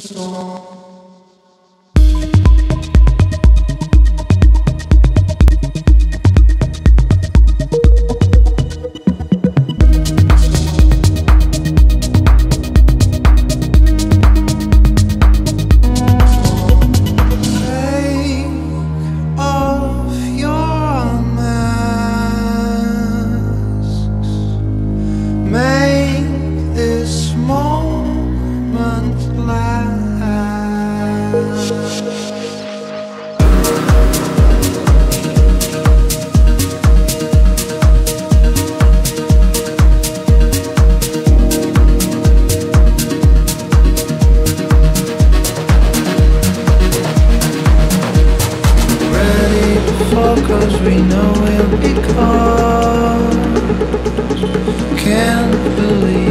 Take fall cause we know we'll be caught. Can't believe